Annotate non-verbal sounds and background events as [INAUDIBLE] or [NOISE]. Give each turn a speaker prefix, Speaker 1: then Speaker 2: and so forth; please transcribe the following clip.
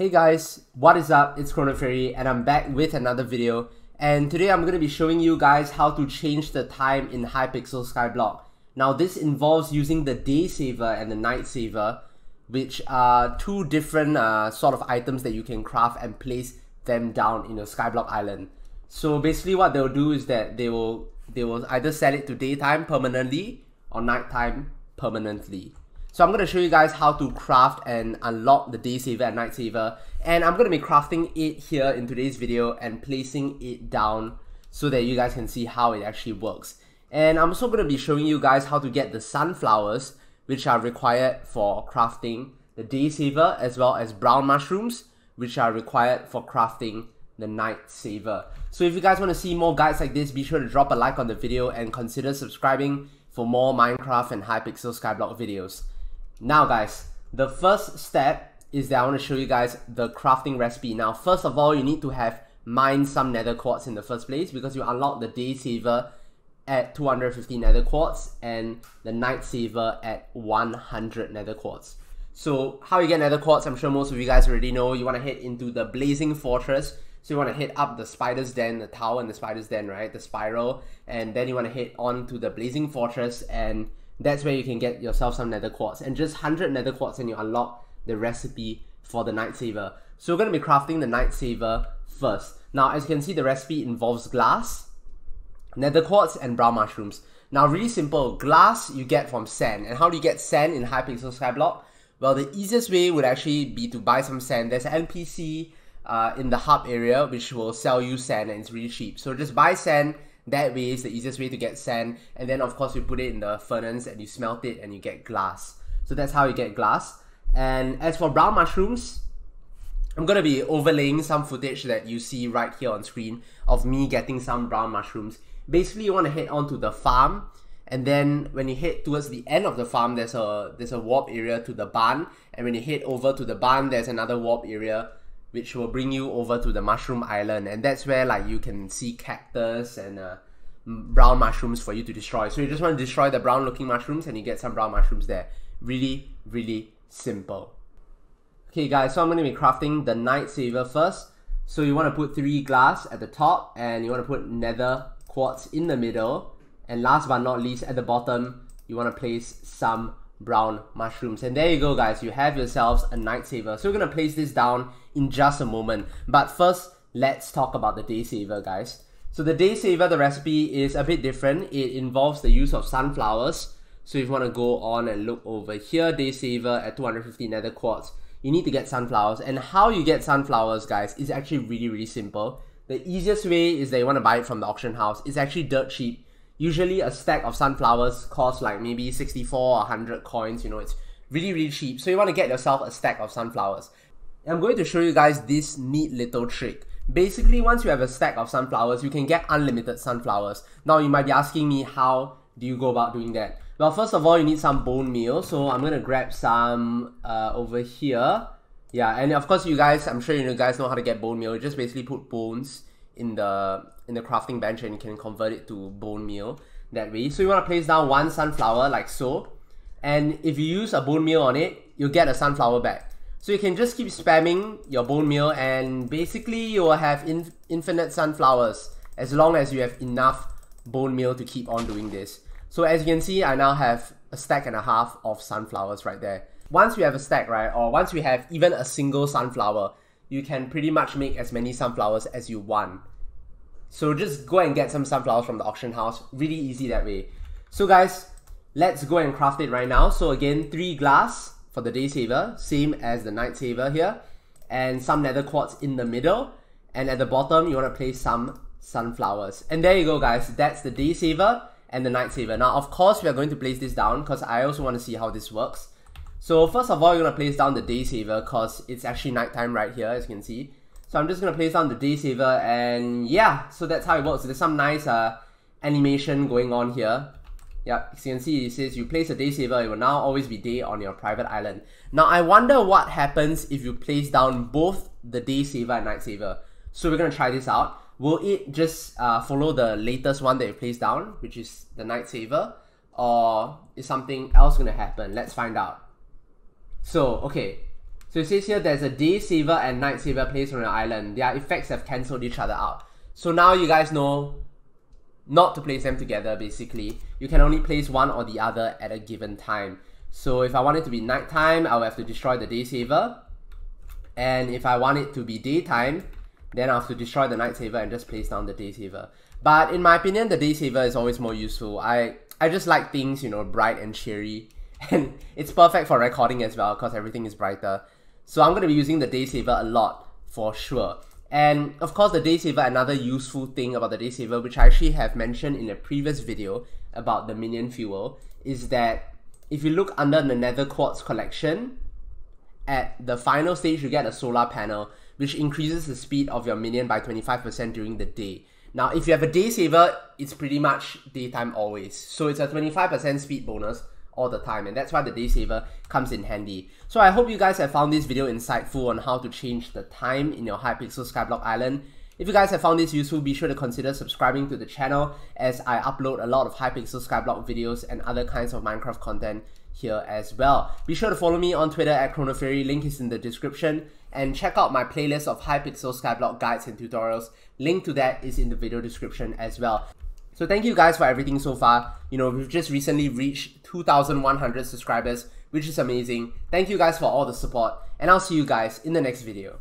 Speaker 1: Hey guys, what is up? It's ChronoFury and I'm back with another video and today I'm going to be showing you guys how to change the time in Hypixel Skyblock. Now this involves using the Day Saver and the Night Saver which are two different uh, sort of items that you can craft and place them down in your Skyblock island. So basically what they'll do is that they will they will either set it to daytime permanently or nighttime permanently. So I'm going to show you guys how to craft and unlock the day saver and night saver and I'm going to be crafting it here in today's video and placing it down so that you guys can see how it actually works. And I'm also going to be showing you guys how to get the sunflowers which are required for crafting the day saver as well as brown mushrooms which are required for crafting the night saver. So if you guys want to see more guides like this, be sure to drop a like on the video and consider subscribing for more Minecraft and Hypixel Skyblock videos. Now guys, the first step is that I want to show you guys the crafting recipe. Now first of all, you need to have mined some nether quartz in the first place because you unlock the day saver at 250 nether quartz and the night saver at 100 nether quartz. So how you get nether quartz, I'm sure most of you guys already know. You want to head into the blazing fortress. So you want to hit up the spider's den, the tower and the spider's den, right? The spiral. And then you want to hit on to the blazing fortress and that's where you can get yourself some nether quartz. And just 100 nether quartz and you unlock the recipe for the night saver. So we're going to be crafting the night saver first. Now as you can see the recipe involves glass nether quartz and brown mushrooms. Now really simple. Glass you get from sand. And how do you get sand in hypixel skyblock? Well the easiest way would actually be to buy some sand. There's an npc uh, in the hub area which will sell you sand and it's really cheap. So just buy sand that way is the easiest way to get sand. And then of course you put it in the furnace and you smelt it and you get glass. So that's how you get glass. And as for brown mushrooms, I'm gonna be overlaying some footage that you see right here on screen of me getting some brown mushrooms. Basically, you want to head onto the farm, and then when you head towards the end of the farm, there's a there's a warp area to the barn, and when you head over to the barn, there's another warp area which will bring you over to the mushroom island and that's where like you can see cactus and uh, brown mushrooms for you to destroy. So you just want to destroy the brown looking mushrooms and you get some brown mushrooms there. Really really simple. Okay guys so i'm going to be crafting the night saver first. So you want to put three glass at the top and you want to put nether quartz in the middle. And last but not least at the bottom you want to place some brown mushrooms. And there you go guys, you have yourselves a night saver. So we're going to place this down in just a moment. But first, let's talk about the day saver guys. So the day saver, the recipe is a bit different. It involves the use of sunflowers. So if you want to go on and look over here, day saver at 250 nether quartz, you need to get sunflowers. And how you get sunflowers guys is actually really really simple. The easiest way is that you want to buy it from the auction house. It's actually dirt cheap usually a stack of sunflowers costs like maybe 64 or 100 coins, you know, it's really, really cheap. So you want to get yourself a stack of sunflowers. I'm going to show you guys this neat little trick. Basically, once you have a stack of sunflowers, you can get unlimited sunflowers. Now, you might be asking me, how do you go about doing that? Well, first of all, you need some bone meal. So I'm going to grab some uh, over here. Yeah, and of course, you guys, I'm sure you guys know how to get bone meal. You just basically put bones in the in the crafting bench and you can convert it to bone meal that way. So you want to place down one sunflower like so. And if you use a bone meal on it, you'll get a sunflower back. So you can just keep spamming your bone meal and basically you will have in infinite sunflowers as long as you have enough bone meal to keep on doing this. So as you can see, I now have a stack and a half of sunflowers right there. Once we have a stack, right, or once we have even a single sunflower, you can pretty much make as many sunflowers as you want. So just go and get some sunflowers from the auction house. Really easy that way. So guys, let's go and craft it right now. So again, three glass for the day saver, same as the night saver here. And some nether quartz in the middle. And at the bottom, you want to place some sunflowers. And there you go guys, that's the day saver and the night saver. Now of course, we are going to place this down because I also want to see how this works. So first of all, you're going to place down the day saver because it's actually nighttime right here as you can see. So I'm just going to place down the day saver and yeah, so that's how it works. There's some nice uh, animation going on here. As you can see, it says you place a day saver, it will now always be day on your private island. Now I wonder what happens if you place down both the day saver and night saver. So we're going to try this out. Will it just uh, follow the latest one that you placed down, which is the night saver? Or is something else going to happen? Let's find out. So, okay, So it says here there's a day saver and night saver placed on your island. Their effects have cancelled each other out. So now you guys know not to place them together basically. You can only place one or the other at a given time. So if I want it to be nighttime, I'll have to destroy the day saver. And if I want it to be daytime, then I'll have to destroy the night saver and just place down the day saver. But in my opinion, the day saver is always more useful. I, I just like things, you know, bright and cheery. [LAUGHS] And it's perfect for recording as well because everything is brighter. So I'm going to be using the day saver a lot for sure. And of course the day saver, another useful thing about the day saver, which I actually have mentioned in a previous video about the minion fuel, is that if you look under the nether quartz collection, at the final stage you get a solar panel, which increases the speed of your minion by 25% during the day. Now, if you have a day saver, it's pretty much daytime always. So it's a 25% speed bonus all the time and that's why the day saver comes in handy. So I hope you guys have found this video insightful on how to change the time in your Hypixel Skyblock Island. If you guys have found this useful, be sure to consider subscribing to the channel as I upload a lot of Hypixel Skyblock videos and other kinds of Minecraft content here as well. Be sure to follow me on Twitter at ChronoFury, link is in the description, and check out my playlist of Hypixel Skyblock guides and tutorials. Link to that is in the video description as well. So thank you guys for everything so far. You know, we've just recently reached 2,100 subscribers, which is amazing. Thank you guys for all the support, and I'll see you guys in the next video.